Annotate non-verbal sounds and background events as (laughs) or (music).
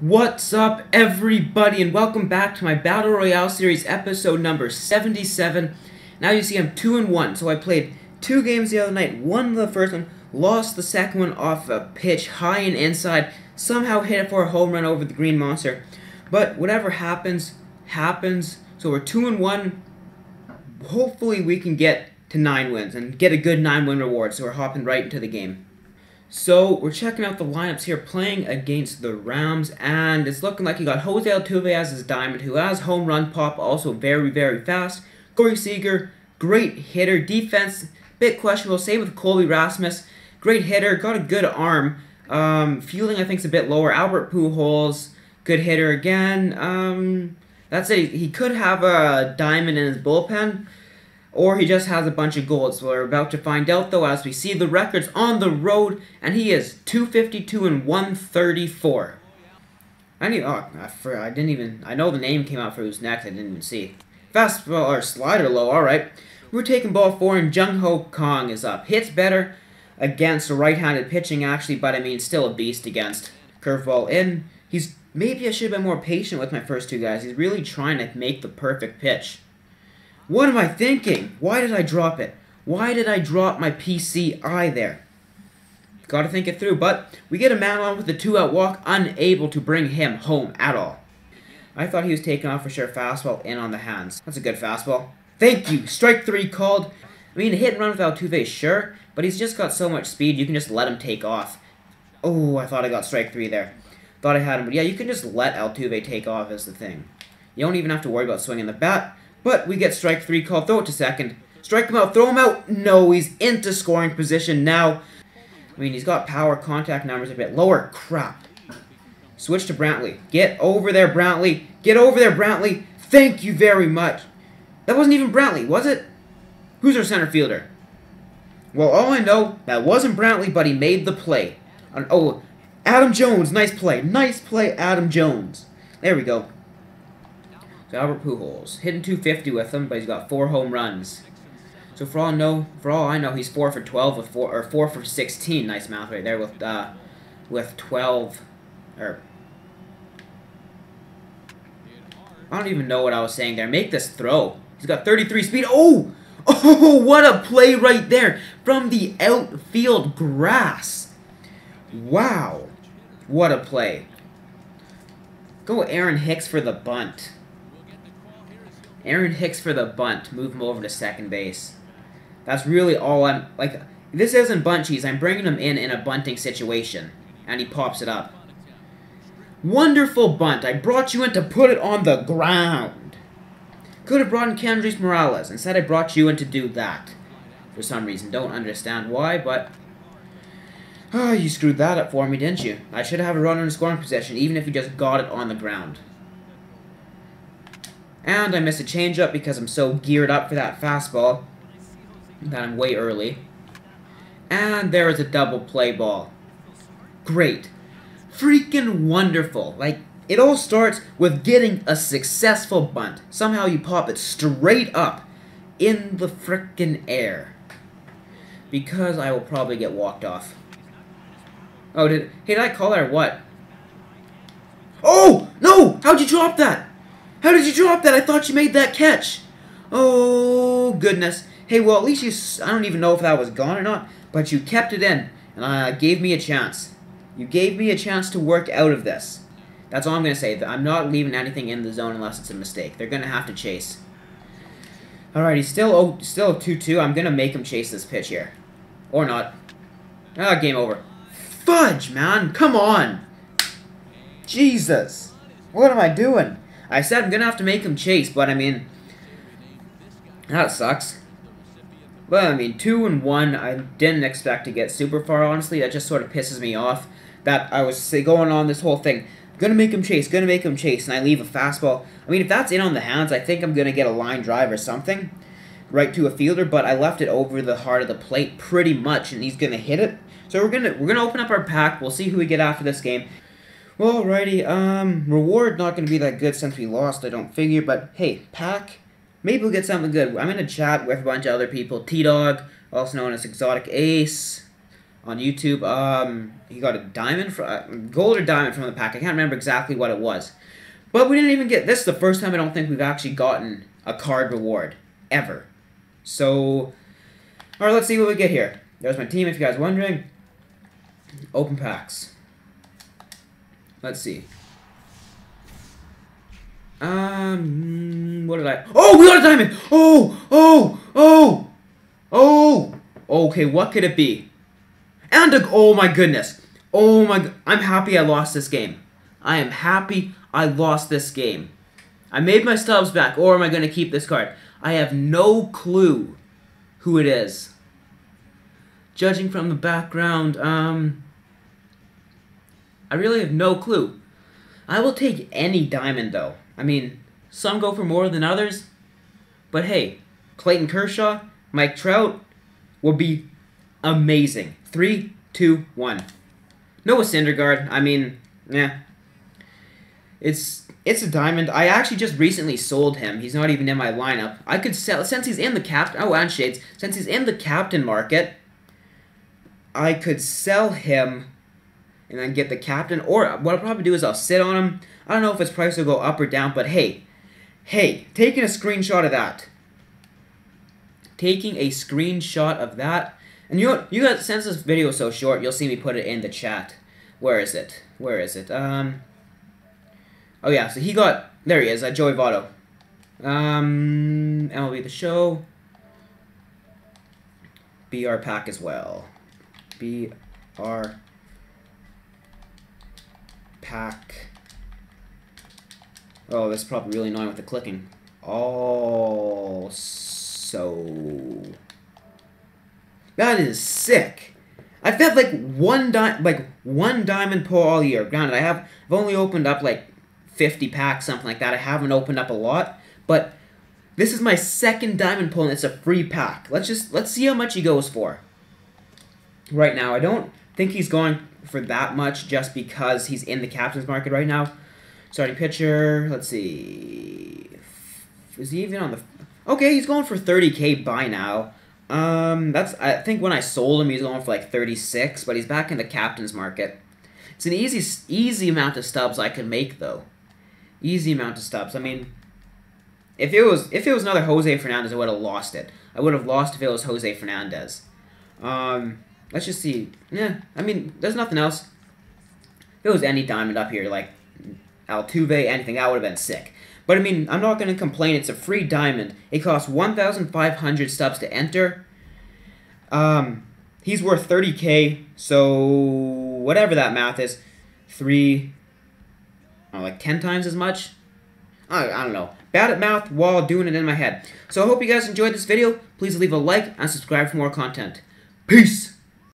What's up, everybody, and welcome back to my Battle Royale series, episode number 77. Now you see I'm 2 and 1, so I played two games the other night, won the first one, lost the second one off a pitch high and inside, somehow hit it for a home run over the Green Monster. But whatever happens, happens. So we're 2 and 1. Hopefully we can get to 9 wins and get a good 9 win reward, so we're hopping right into the game. So we're checking out the lineups here, playing against the Rams, and it's looking like you got Jose Altuve as his diamond, who has home run pop, also very, very fast. Corey Seager, great hitter, defense, bit questionable. Same with Colby Rasmus, great hitter, got a good arm. Um, fielding I think is a bit lower. Albert Pujols, good hitter again. Um, that's it. He could have a diamond in his bullpen or he just has a bunch of goals. We're about to find out though as we see the records on the road, and he is 252 and 134. I need. Oh, I, for, I didn't even. I know the name came out for who's next. I didn't even see. Fastball or slider low. All right. We're taking ball four, and Jung Ho Kang is up. Hits better against right-handed pitching actually, but I mean still a beast against curveball in. He's maybe I should have been more patient with my first two guys. He's really trying to make the perfect pitch. What am I thinking? Why did I drop it? Why did I drop my PCI there? Got to think it through, but we get a man on with a two-out walk, unable to bring him home at all. I thought he was taking off for sure fastball in on the hands. That's a good fastball. Thank you. Strike three called. I mean, hit and run with Altuve, sure, but he's just got so much speed, you can just let him take off. Oh, I thought I got strike three there. Thought I had him, but yeah, you can just let Altuve take off is the thing. You don't even have to worry about swinging the bat. But we get strike three called. Throw it to second. Strike him out. Throw him out. No, he's into scoring position now. I mean, he's got power contact numbers a bit lower. Crap. Switch to Brantley. Get over there, Brantley. Get over there, Brantley. Thank you very much. That wasn't even Brantley, was it? Who's our center fielder? Well, all I know, that wasn't Brantley, but he made the play. Oh, Adam Jones. Nice play. Nice play, Adam Jones. There we go. So Albert Pujols hitting 250 with him, but he's got four home runs. So for all know, for all I know, he's four for 12 with four or four for 16. Nice mouth right there with uh, with 12 or I don't even know what I was saying there. Make this throw. He's got 33 speed. Oh! (laughs) Oh, what a play right there from the outfield grass. Wow. What a play. Go Aaron Hicks for the bunt. Aaron Hicks for the bunt. Move him over to second base. That's really all I'm... Like, this isn't bunt cheese. I'm bringing him in in a bunting situation. And he pops it up. Wonderful bunt. I brought you in to put it on the ground. Could have brought in Kendrys Morales. Instead, I brought you in to do that. For some reason. Don't understand why, but... Oh, (sighs) you screwed that up for me, didn't you? I should have a runner in scoring position, even if you just got it on the ground. And I missed a changeup because I'm so geared up for that fastball that I'm way early. And there is a double play ball. Great. Freaking wonderful. Like, it all starts with getting a successful bunt. Somehow you pop it straight up in the frickin' air. Because I will probably get walked off. Oh, did, hey, did I call that or what? Oh! No! How'd you drop that? How did you drop that? I thought you made that catch. Oh, goodness. Hey, well, at least you... I don't even know if that was gone or not, but you kept it in, and uh, gave me a chance. You gave me a chance to work out of this. That's all I'm going to say. I'm not leaving anything in the zone unless it's a mistake. They're going to have to chase. Alright, he's still oh, still 2-2. I'm going to make him chase this pitch here. Or not. Ah, game over. Fudge, man. Come on. Jesus. What am I doing? I said I'm to have to make him chase, but I mean, that sucks. Well, I mean, 2 and 1, I didn't expect to get super far, honestly. That just sort of pisses me off that I was going on this whole thing. Gonna make him chase, gonna make him chase, and I leave a fastball. I mean, if that's in on the hands, I think I'm gonna get a line drive or something right to a fielder, but I left it over the heart of the plate pretty much, and he's gonna hit it. So we're gonna we're gonna open up our pack. We'll see who we get after this game. Well, alrighty, um, reward not going to be that good since we lost, I don't figure, but hey, pack, maybe we'll get something good. I'm in a chat with a bunch of other people, T-Dog, also known as Exotic Ace, on YouTube. Um, he got a diamond, for, uh, gold or diamond from the pack. I can't remember exactly what it was. But we didn't even get, this is the first time I don't think we've actually gotten a card reward, ever. So, alright, let's see what we get here. There's my team, if you guys wondering. Open packs. Let's see. Um, what did I? Oh, we got a diamond! Oh, oh, oh, oh. Okay, what could it be? And a, oh my goodness. Oh my, I'm happy I lost this game. I am happy I lost this game. I made my stubs back, or am I going to keep this card? I have no clue who it is. Judging from the background, um... I really have no clue. I will take any diamond, though. I mean, some go for more than others. But hey, Clayton Kershaw, Mike Trout will be amazing. Three, two, one. Noah Syndergaard, I mean, yeah. It's it's a diamond. I actually just recently sold him. He's not even in my lineup. I could sell since he's in the cap. Oh, and shades. Since he's in the captain market, I could sell him and then get the captain. Or what I'll probably do is I'll sit on him. I don't know if his price will go up or down, but hey, hey, taking a screenshot of that. Taking a screenshot of that. And you you guys, since this video is so short, you'll see me put it in the chat. Where is it? Where is it? Um. Oh yeah, so he got there. He is, uh, Joey Votto. Um, MLB the Show. BR pack as well. BR pack. Oh, this is probably really annoying with the clicking. Oh, so that is sick. I've had like one di like one diamond pull all year. Granted, I have I've only opened up like 50 packs, something like that. I haven't opened up a lot, but this is my second diamond pull and it's a free pack. Let's just let's see how much he goes for. Right now, I don't think he's going for that much just because he's in the captain's market right now. Starting pitcher, let's see. Is he even on the Okay, he's going for 30k by now. Um, that's I think when I sold him, he's going for like 36, but he's back in the captain's market. It's an easy easy amount of stubs I can make though. Easy amount of stubs. I mean, if it was if it was another Jose Fernandez, I would have lost it. I would have lost if it was Jose Fernandez. Um, let's just see. Yeah, I mean, there's nothing else. If it was any diamond up here, like Altuve, anything, that would have been sick. But I mean, I'm not going to complain. It's a free diamond. It costs 1,500 stubs to enter. Um, he's worth 30k, so whatever that math is, three, know, like 10 times as much. I, I don't know. Bad at math while doing it in my head. So I hope you guys enjoyed this video. Please leave a like and subscribe for more content. Peace!